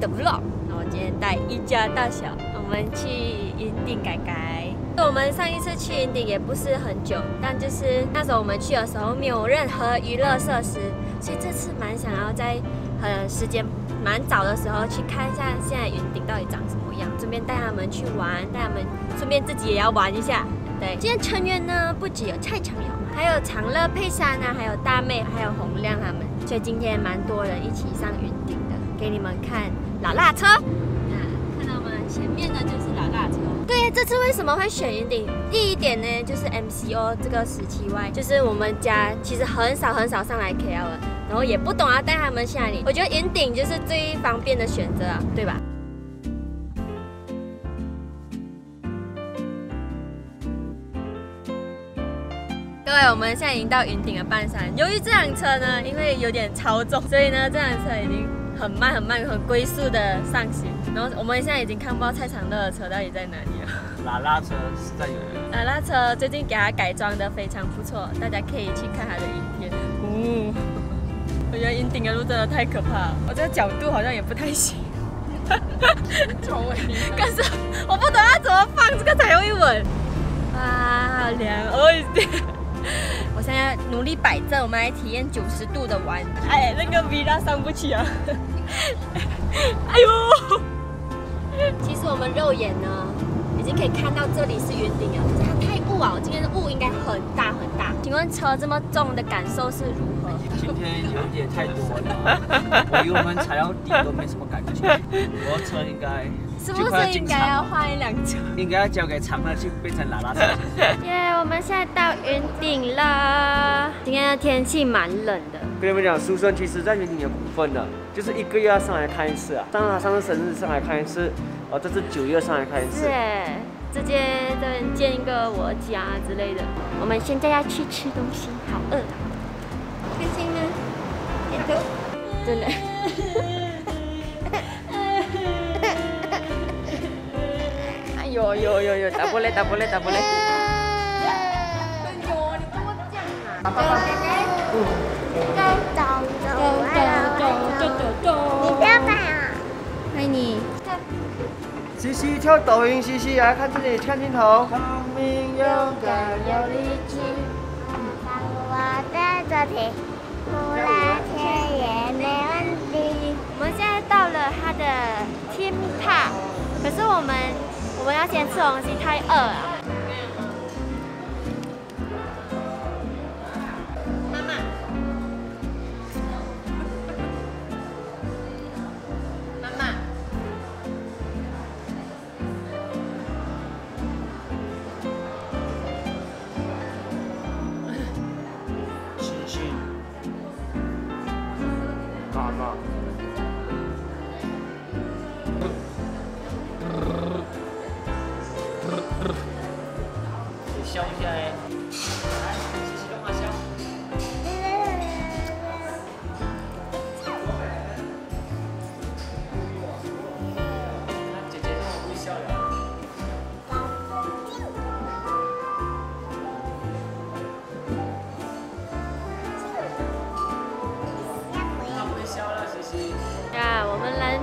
的 vlog。那我今天带一家大小，我们去云顶改改。我们上一次去云顶也不是很久，但就是那时候我们去的时候没有任何娱乐设施，所以这次蛮想要在呃时间蛮早的时候去看一下现在云顶到底长什么样，顺便带他们去玩，带他们顺便自己也要玩一下。对，今天成员呢不只有蔡长瑶，还有长乐佩珊啊，还有大妹，还有洪亮他们，所以今天蛮多人一起上云顶，给你们看老辣车。那看到吗？前面呢就是老辣车。对，这次为什么会选云顶？第一点呢，就是 MCO 这个时期外，就是我们家其实很少很少上来 KL 了，然后也不懂要带他们下里。我觉得云顶就是最方便的选择啊，对吧？各位，我们现在已经到云顶的半山。由于这辆车呢，因为有点超重，所以呢，这辆车已经很慢、很慢、很龟速的上行。然后我们现在已经看不到蔡长乐的车到底在哪里了。拉拉车是在有人。拉拉车最近给它改装的非常不错，大家可以去看它的影片。哦，我觉得云顶的路真的太可怕了，我这个角度好像也不太行。超稳定。但是我不懂要怎么放这个才会稳。哇，好凉哦！我现在努力摆正，我们来体验九十度的弯。哎，那个 V 拉上不起啊！哎呦！其实我们肉眼呢，已经可以看到这里是云顶了，可是它太雾啊！今天的雾应该很大很大。请问车这么重的感受是如何？今天有点太多了，我油门踩到底都没什么感觉。我的车应该是不是应该要换一辆车？应该要交给长乐去变成拉拉车。耶！我们现在到云顶了。今天的天气蛮冷的。跟你们讲，苏生其实在云顶有股份的，就是一个月要上来看一次啊。当然他上次生日上来看一次，哦，这次九月上来看一次。是哎，直接在建一个我家之类的。我们现在要去吃东西，好饿啊！开心吗？点头。真的。哎呦呦呦呦，打不来打不来打不来。哎呦，你跟我讲啊！爸爸，走走走走走，你不要拍啊！爱你。西西跳抖音，西西来看这里，看镜头。聪明勇敢有理智。放我在这里，不来要先吃东西，太饿了。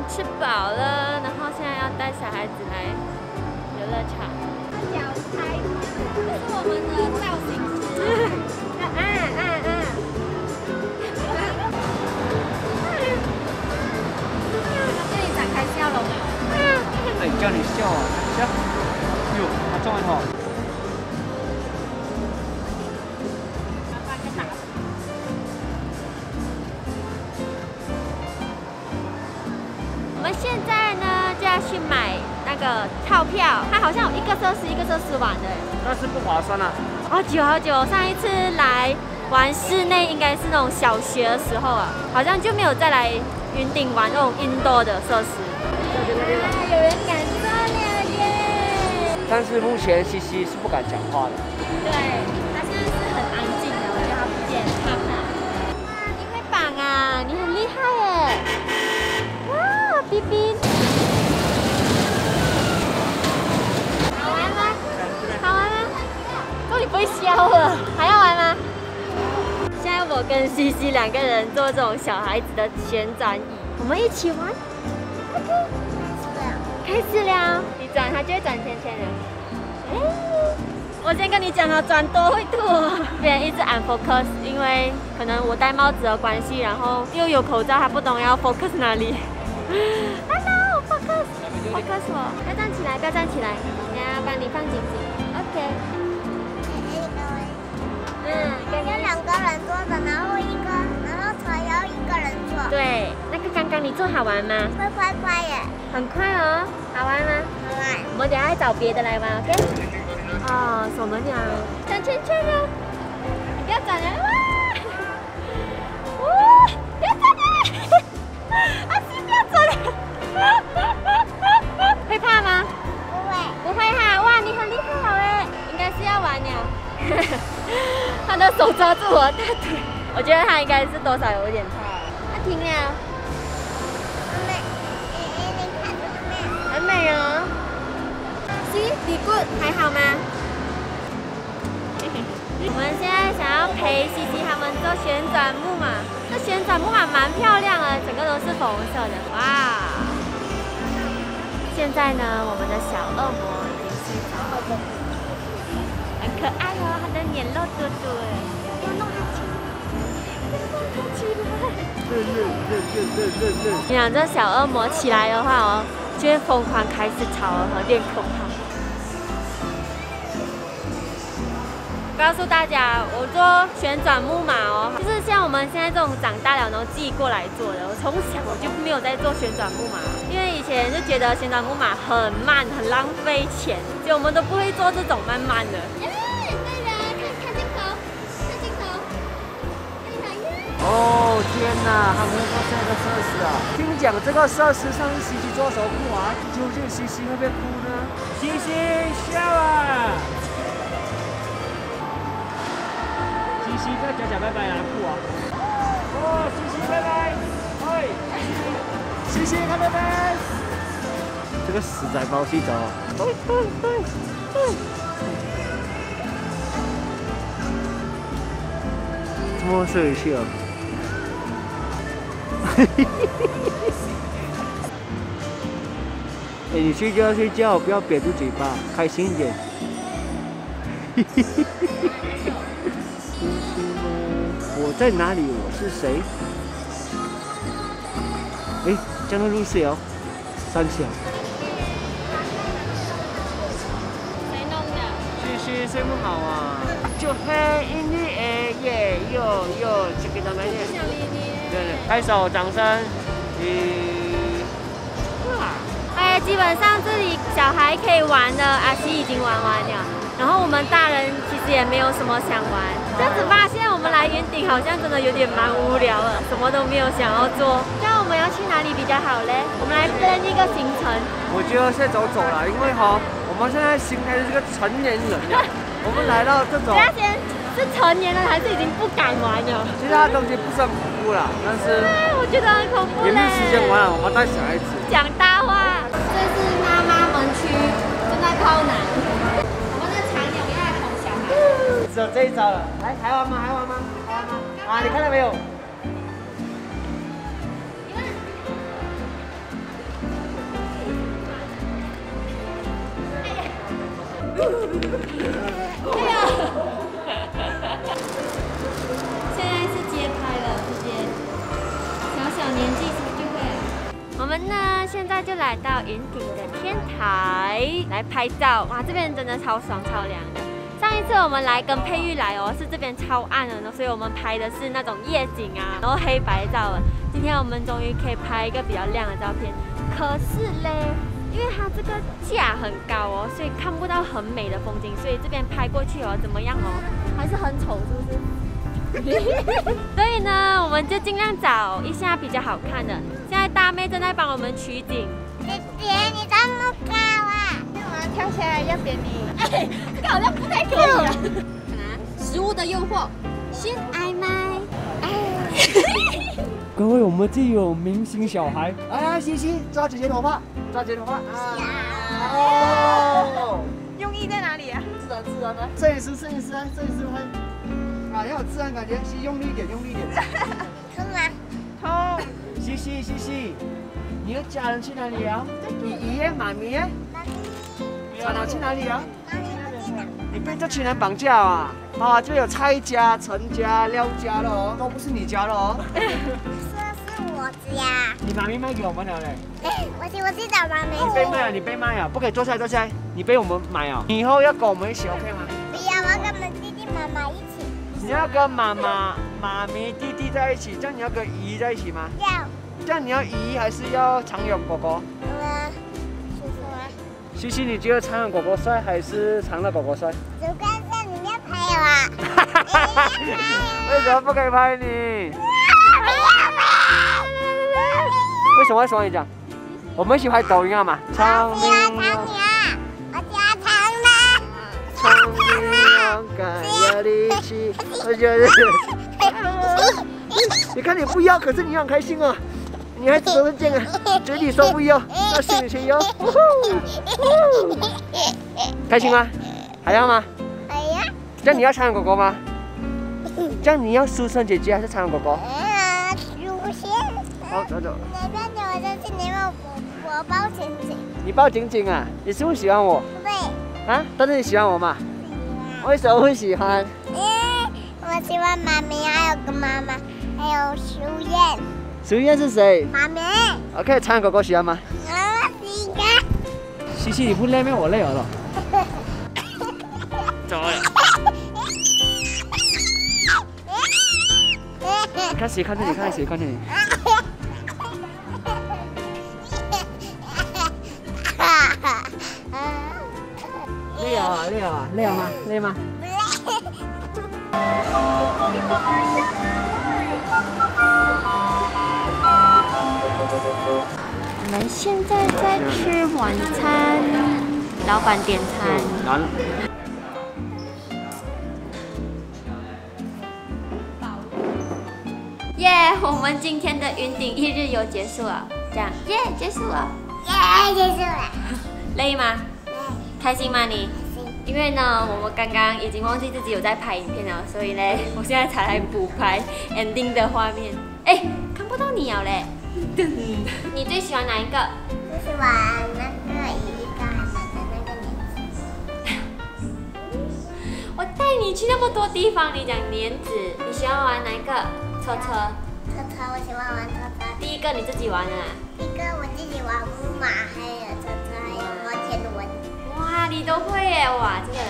吃饱了，然后现在要带小孩子来游乐场。脚拍，这是我们的造型师。嗯嗯嗯。对你展开笑容。哎，叫你笑啊，笑。哟，他中了哈。好像有一个设施一个设施玩的。但是不划算啊。好久好久，上一次来玩室内应该是那种小学的时候啊，好像就没有再来云顶玩那种 indoor 的设施。啊，有人敢说了耶！但是目前西西是不敢讲话的。对，他现在是很安静的，我觉得他有点怕怕。哇，你会绑啊，你很厉害耶！哇，B B。跟西西两个人坐这种小孩子的旋转椅，我们一起玩。OK。开始了，你转它就会转圈圈了。哎，我先跟你讲啊，转多会吐。别人一直按 focus，因为可能我戴帽子的关系，然后又有口罩，他不懂要 focus 哪里。Hello，focus，focus 我，不要站起来，不要站起来，等下帮你放紧紧。OK。嗯，有两个人坐着，然后一个，然后才要一个人坐。对，那个刚刚你坐好玩吗？快快快耶！很快哦，好玩吗？好玩。我们等下找别的来玩，OK？哦，守门鸟，转圈圈了，我大腿，我觉得他应该是多少有一点怕。他停了。很美，很美哦。See, be good，还好吗？我们现在想要陪西西他们做旋转木马，这旋转木马蛮漂亮的，整个都是粉红色的，哇！现在呢，我们的小恶魔已经睡着了，很可爱哦，它的脸肉嘟嘟的，来，要弄它起来。你想这小恶魔起来的话哦，就会疯狂开始吵和练口号。告诉大家，我做旋转木马哦，就是像我们现在这种长大了然后自己过来做的。我从小我就没有在做旋转木马，因为以前就觉得旋转木马很慢，很浪费钱，所以我们都不会做这种慢慢的。哦天哪，他们会做这个设施啊！听讲这个设施上是西西做手不玩，究竟西西会不会哭呢？西西笑啊！西西跟讲讲拜拜啊，哭啊！哦，西西拜拜，嗨，西西看拜拜。这个死仔包洗澡。怎么睡去了？哎，你睡觉睡觉，不要瘪住嘴巴，开心一点。我在哪里？我是谁？哎，江南路是哦，三小。谁弄的？谢谢，睡不好啊。就黑音律哎耶哟哟，这个怎么念？拍手掌声。一，哇！哎，基本上这里小孩可以玩的，阿西已经玩完了。然后我们大人其实也没有什么想玩。这样子发现我们来云顶好像真的有点蛮无聊了，什么都没有想要做。那我们要去哪里比较好嘞？我们来 plan 一个行程。我觉得先走走了，因为哈，我们现在心态是个成年人了，我们来到这种，是成年人还是已经不敢玩了？其他东西不是很恐怖啦，但是哎，我觉得很恐怖也没嘞。时间玩了，我们带小孩子。讲大话。这是妈妈们区，正在抛奶。我们的长泳要来哄小孩。只有这一招了，来，还玩吗？还玩吗？还玩吗？啊，你看到没有？哎呀！们呢，现在就来到云顶的天台来拍照。哇，这边真的超爽超凉的。上一次我们来跟佩玉来哦，是这边超暗的呢，所以我们拍的是那种夜景啊，然后黑白照了。今天我们终于可以拍一个比较亮的照片。可是嘞，因为它这个架很高哦，所以看不到很美的风景，所以这边拍过去哦，怎么样哦？还是很丑，是不是？所以呢，我们就尽量找一下比较好看的。妹正在帮我们取景，姐姐，你这么高啊！我要跳下来要扁你。哎，这个好像不太可以啊。食物的诱惑，先爱麦。各位，我们这有明星小孩，来，西西抓姐姐头发，抓姐姐头发啊！哦，用意在哪里啊？自然自然的，摄影师摄影师来，摄影师拍，啊，要有自然感觉，西用力一点，用力一点。冲啊！痛。西西西西，你的家人去哪里啊？你爷爷、妈咪耶？小鸟去哪里啊？你被这群人绑架啊！啊，就有蔡家、陈家、廖家了哦，都不是你家了哦。这是我家。你妈咪卖给我们了嘞。我去，我去找妈咪。你被卖了！你被卖了！不可以坐下来，坐下来。你被我们买啊！你以后要跟我们一起 OK 吗？不要，我要跟我们弟弟妈妈一起。你要跟妈妈、妈咪、弟弟在一起，这样你要跟姨姨在一起吗？要。这样你要姨姨还是要长友狗狗？呃，叔叔啊。西西，你觉得长友狗狗帅还是长乐狗狗帅？主观上你要拍我啊。为什么不可以拍你？为什么会喜欢你讲？我们一起拍抖音啊嘛！长我喜欢长女啊，我喜欢长的。长命勇敢有力气，我觉得。你看你不要，可是你很开心哦。女孩子都是这样啊，嘴里说不要，那心里却要。开心吗？还要吗？还要。这样你要长狗狗吗？这样你要书生姐姐还是长狗狗？啊，书生。好，走走。那边的我就是你们我我抱紧紧。你抱紧紧啊？你是不是喜欢我？对。啊？但是你喜欢我吗？为什么会喜欢？因为我喜欢妈咪，还有个妈妈，还有苏燕。苏燕是谁？妈咪。OK，长狗狗喜欢吗？啊，喜欢。西西，你不累 吗？我累了。走了。看谁看着你，看谁看着你。累啊累啊累吗？累吗？我们现在在吃晚餐，老板点餐。难。耶我们今天的云顶一日游结束了，这样耶结束了。耶，结束了。累吗？开心吗你？因为呢，我们刚刚已经忘记自己有在拍影片了，所以呢，我现在才来补拍 ending 的画面。哎，看不到你了嘞。你最喜欢哪一个？最喜欢那个一个海南的那个莲子。我带你去那么多地方，你讲莲子，你喜欢玩哪一个？车车。车车，我喜欢玩车车。第一个你自己玩的啊？第一个我自己玩木马，还有车车，还有摩天轮。哇，你都会耶！哇，这个人。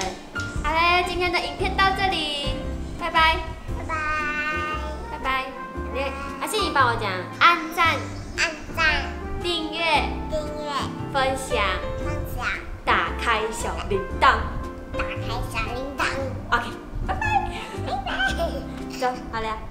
好嘞，今天的影片到这里。拜拜。你，阿信，你帮我讲，按赞、按赞、订阅、订阅、分享、分享、打开小铃铛。打开小铃铛。OK，拜拜。拜拜。走，好了。